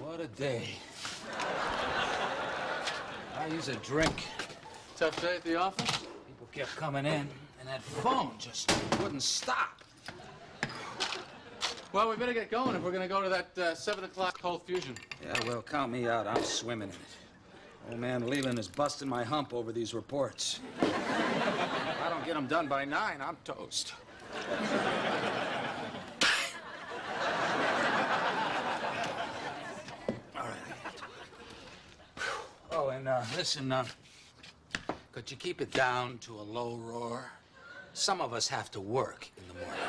What a day. I use a drink. Tough day at the office? People kept coming in, and that phone just wouldn't stop. Well, we better get going if we're going to go to that uh, 7 o'clock cold fusion. Yeah, well, count me out. I'm swimming in it. Old man Leland is busting my hump over these reports. if I don't get them done by nine, I'm toast. All right, I have to. Oh, and uh, listen, uh, could you keep it down to a low roar? Some of us have to work in the morning.